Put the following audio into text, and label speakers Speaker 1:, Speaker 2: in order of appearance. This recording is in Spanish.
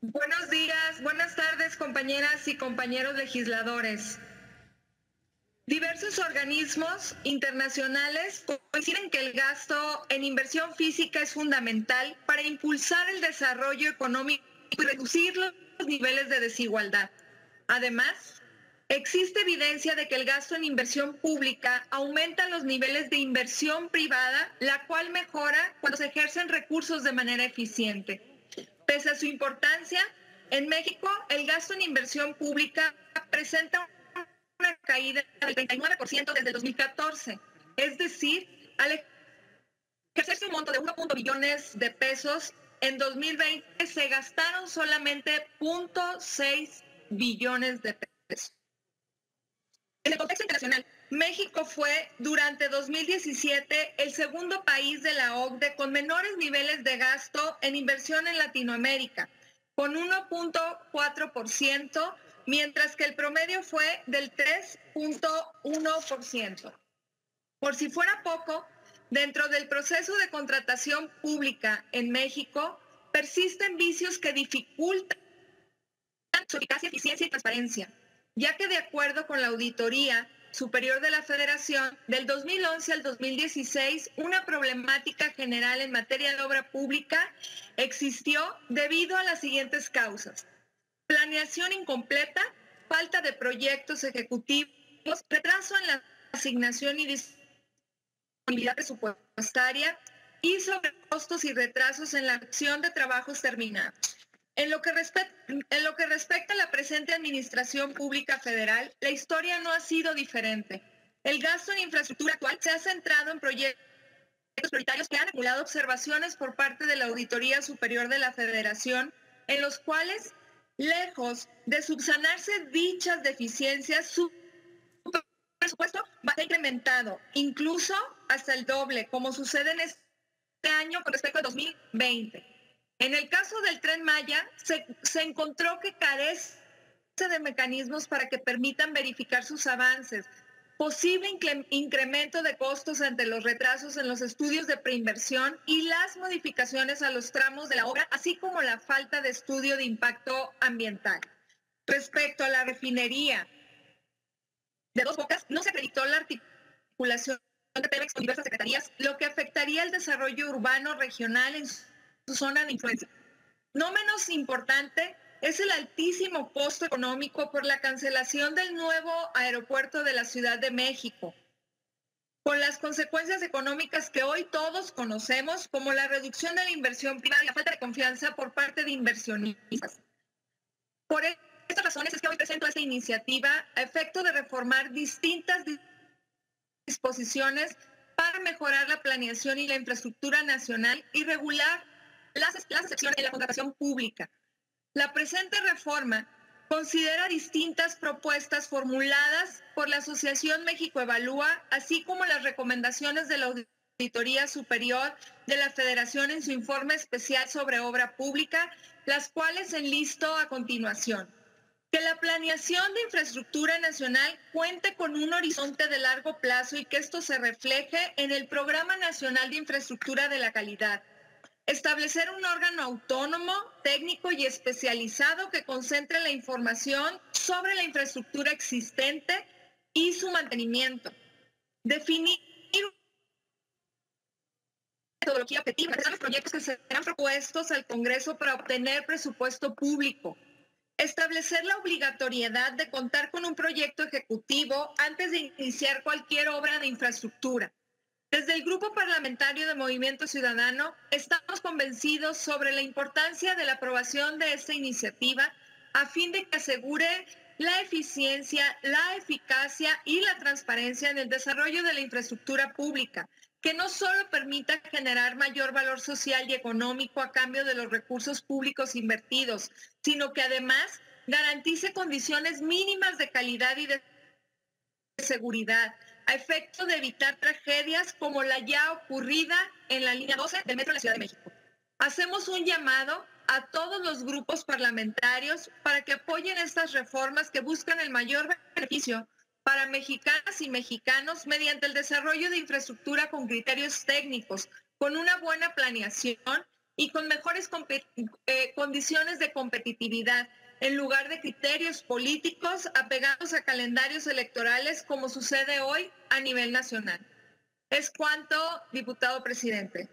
Speaker 1: Buenos días, buenas tardes compañeras y compañeros legisladores. Diversos organismos internacionales coinciden que el gasto en inversión física es fundamental para impulsar el desarrollo económico y reducir los niveles de desigualdad. Además, existe evidencia de que el gasto en inversión pública aumenta los niveles de inversión privada, la cual mejora cuando se ejercen recursos de manera eficiente. Pese a su importancia, en México el gasto en inversión pública presenta una caída del 39% desde el 2014. Es decir, al ejercerse un monto de 1.1 billones de pesos, en 2020 se gastaron solamente 0.6 billones de pesos. En el contexto internacional, México fue durante 2017 el segundo país de la OCDE con menores niveles de gasto en inversión en Latinoamérica, con 1.4%, mientras que el promedio fue del 3.1%. Por si fuera poco, dentro del proceso de contratación pública en México, persisten vicios que dificultan su eficacia, eficiencia y transparencia, ya que de acuerdo con la auditoría, Superior de la Federación, del 2011 al 2016, una problemática general en materia de obra pública existió debido a las siguientes causas. Planeación incompleta, falta de proyectos ejecutivos, retraso en la asignación y disponibilidad presupuestaria y sobrecostos y retrasos en la acción de trabajos terminados. En lo, que respecta a la presente Administración Pública Federal, la historia no ha sido diferente. El gasto en infraestructura actual se ha centrado en proyectos prioritarios que han acumulado observaciones por parte de la Auditoría Superior de la Federación, en los cuales, lejos de subsanarse dichas deficiencias, su presupuesto va a incrementado, incluso hasta el doble, como sucede en este año con respecto a 2020. En el caso del tren Maya, se, encontró que carece de mecanismos para que permitan verificar sus avances, posible incremento de costos ante los retrasos en los estudios de preinversión y las modificaciones a los tramos de la obra, así como la falta de estudio de impacto ambiental. Respecto a la refinería de dos bocas, no se acreditó la articulación de Pemex con diversas secretarías, lo que afectaría el desarrollo urbano regional en su zona de influencia. No menos importante es el altísimo costo económico por la cancelación del nuevo aeropuerto de la Ciudad de México, con las consecuencias económicas que hoy todos conocemos, como la reducción de la inversión privada y la falta de confianza por parte de inversionistas. Por estas razones es que hoy presento esta iniciativa a efecto de reformar distintas disposiciones para mejorar la planeación y la infraestructura nacional y regular las, excepciones en la contratación pública. La presente reforma considera distintas propuestas formuladas por la Asociación México Evalúa, así como las recomendaciones de la Auditoría Superior de la Federación en su informe especial sobre obra pública, las cuales enlisto a continuación. Que la planeación de infraestructura nacional cuente con un horizonte de largo plazo y que esto se refleje en el Programa Nacional de Infraestructura de la Calidad Establecer un órgano autónomo, técnico y especializado que concentre la información sobre la infraestructura existente y su mantenimiento. Definir metodología objetiva, los proyectos que serán propuestos al Congreso para obtener presupuesto público. Establecer la obligatoriedad de contar con un proyecto ejecutivo antes de iniciar cualquier obra de infraestructura. Desde el Grupo Parlamentario de Movimiento Ciudadano estamos convencidos sobre la importancia de la aprobación de esta iniciativa a fin de que asegure la eficiencia, la eficacia y la transparencia en el desarrollo de la infraestructura pública, que no solo permita generar mayor valor social y económico a cambio de los recursos públicos invertidos, sino que además garantice condiciones mínimas de calidad y de seguridad a efecto de evitar tragedias como la ya ocurrida en la línea 12 del metro de la Ciudad de México. Hacemos un llamado a todos los grupos parlamentarios para que apoyen estas reformas que buscan el mayor beneficio para mexicanas y mexicanos mediante el desarrollo de infraestructura con criterios técnicos, con una buena planeación y con mejores eh, condiciones de competitividad en lugar de criterios políticos apegados a calendarios electorales como sucede hoy a nivel nacional. Es cuanto, diputado presidente.